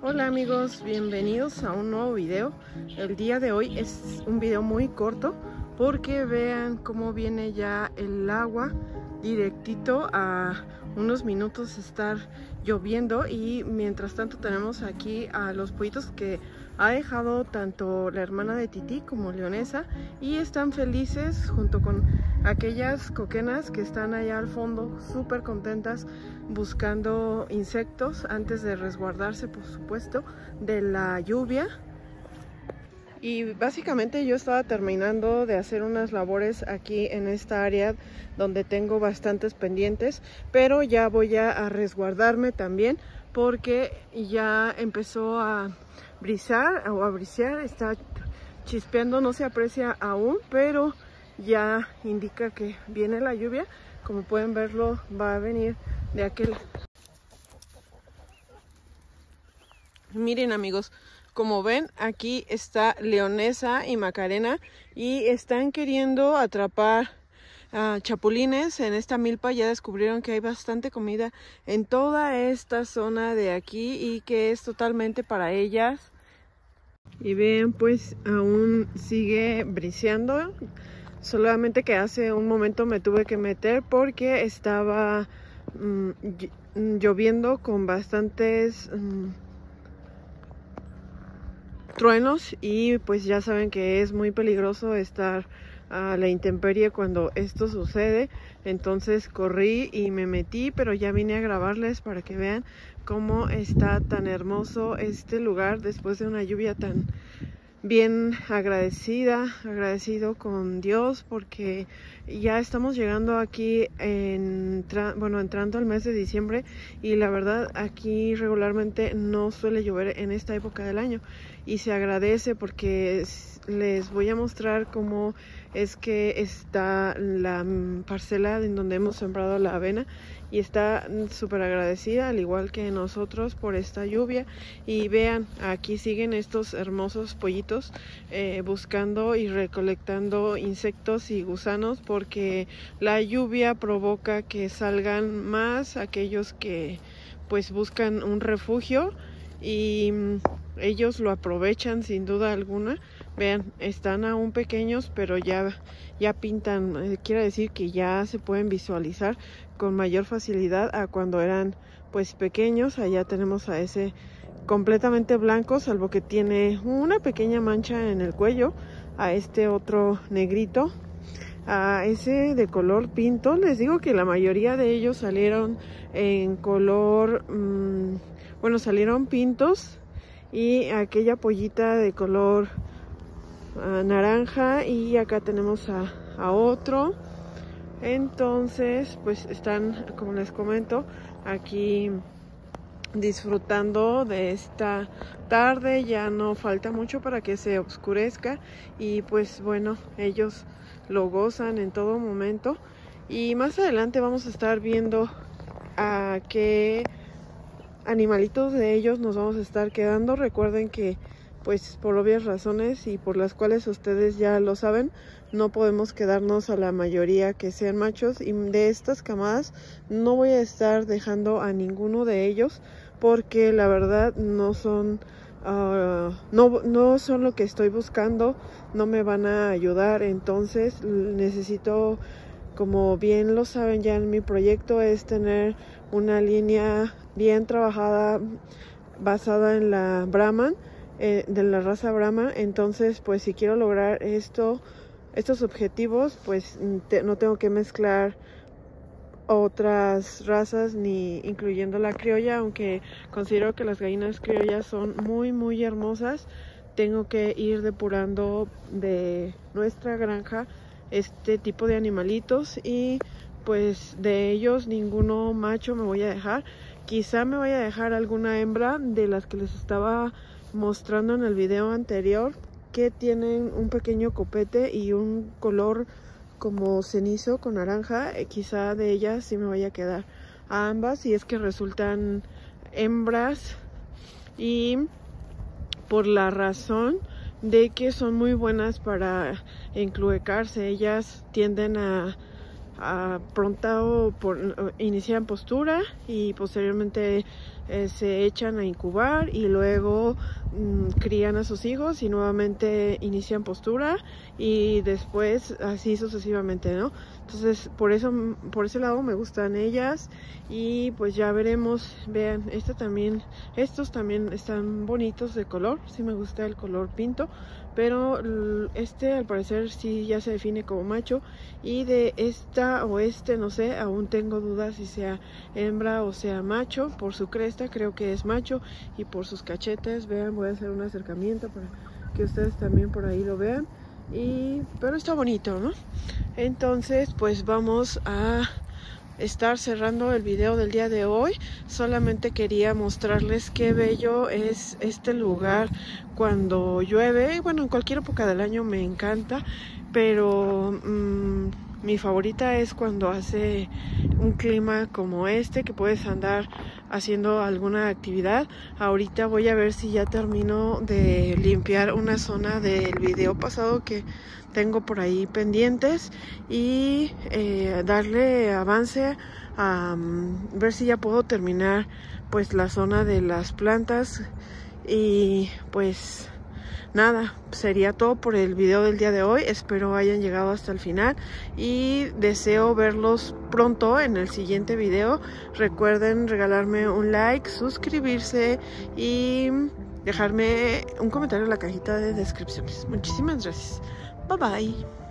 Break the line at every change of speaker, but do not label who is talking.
Hola amigos, bienvenidos a un nuevo video. El día de hoy es un video muy corto porque vean cómo viene ya el agua directito a unos minutos estar lloviendo y mientras tanto tenemos aquí a los pollitos que ha dejado tanto la hermana de Titi como Leonesa y están felices junto con aquellas coquenas que están allá al fondo súper contentas buscando insectos antes de resguardarse por supuesto de la lluvia. Y básicamente yo estaba terminando de hacer unas labores aquí en esta área donde tengo bastantes pendientes pero ya voy a resguardarme también porque ya empezó a brisar o a brisear, está chispeando, no se aprecia aún, pero ya indica que viene la lluvia. Como pueden verlo, va a venir de aquel. Miren amigos, como ven, aquí está Leonesa y Macarena y están queriendo atrapar a chapulines en esta milpa. Ya descubrieron que hay bastante comida en toda esta zona de aquí y que es totalmente para ellas. Y ven, pues aún sigue briseando. Solamente que hace un momento me tuve que meter porque estaba mm, lloviendo con bastantes mm, truenos y pues ya saben que es muy peligroso estar a la intemperie cuando esto sucede. Entonces corrí y me metí pero ya vine a grabarles para que vean cómo está tan hermoso este lugar después de una lluvia tan bien agradecida, agradecido con Dios porque ya estamos llegando aquí, en, bueno, entrando al mes de diciembre y la verdad aquí regularmente no suele llover en esta época del año. Y se agradece porque les voy a mostrar cómo es que está la parcela en donde hemos sembrado la avena y está súper agradecida al igual que nosotros por esta lluvia. Y vean aquí siguen estos hermosos pollitos eh, buscando y recolectando insectos y gusanos porque la lluvia provoca que salgan más aquellos que pues buscan un refugio y mm, ellos lo aprovechan sin duda alguna vean están aún pequeños pero ya ya pintan eh, quiere decir que ya se pueden visualizar con mayor facilidad a cuando eran pues pequeños. Allá tenemos a ese completamente blanco, salvo que tiene una pequeña mancha en el cuello. A este otro negrito, a ese de color pinto. Les digo que la mayoría de ellos salieron en color, mmm, bueno, salieron pintos y aquella pollita de color uh, naranja y acá tenemos a, a otro entonces, pues están, como les comento, aquí disfrutando de esta tarde. Ya no falta mucho para que se oscurezca y pues bueno, ellos lo gozan en todo momento. Y más adelante vamos a estar viendo a qué animalitos de ellos nos vamos a estar quedando. Recuerden que pues por obvias razones y por las cuales ustedes ya lo saben, no podemos quedarnos a la mayoría que sean machos. Y de estas camadas no voy a estar dejando a ninguno de ellos porque la verdad no son uh, no, no son lo que estoy buscando, no me van a ayudar, entonces necesito como bien lo saben ya en mi proyecto es tener una línea bien trabajada basada en la Brahman eh, de la raza Brahma. Entonces, pues si quiero lograr esto, estos objetivos, pues no tengo que mezclar otras razas ni incluyendo la criolla, aunque considero que las gallinas criollas son muy muy hermosas. Tengo que ir depurando de nuestra granja este tipo de animalitos y pues de ellos ninguno macho me voy a dejar. Quizá me voy a dejar alguna hembra de las que les estaba mostrando en el video anterior que tienen un pequeño copete y un color como cenizo con naranja eh, quizá de ellas sí me vaya a quedar a ambas y es que resultan hembras y por la razón de que son muy buenas para encluecarse. Ellas tienden a, a pronto por, inician postura y posteriormente eh, se echan a incubar y luego mm, crían a sus hijos y nuevamente inician postura y después así sucesivamente, ¿no? Entonces por eso, por ese lado me gustan ellas y pues ya veremos, vean, este también, estos también están bonitos de color, sí me gusta el color pinto, pero este al parecer sí ya se define como macho y de esta o este no sé, aún tengo dudas si sea hembra o sea macho, por su cresta creo que es macho y por sus cachetes, vean, voy a hacer un acercamiento para que ustedes también por ahí lo vean y pero está bonito, ¿no? Entonces, pues vamos a estar cerrando el video del día de hoy. Solamente quería mostrarles qué bello es este lugar cuando llueve. Bueno, en cualquier época del año me encanta, pero mmm, mi favorita es cuando hace un clima como este, que puedes andar haciendo alguna actividad. Ahorita voy a ver si ya termino de limpiar una zona del video pasado que tengo por ahí pendientes y eh, darle avance a um, ver si ya puedo terminar pues la zona de las plantas y pues nada, sería todo por el video del día de hoy. Espero hayan llegado hasta el final y deseo verlos pronto en el siguiente video. Recuerden regalarme un like, suscribirse y dejarme un comentario en la cajita de descripciones. Muchísimas gracias. Bye bye.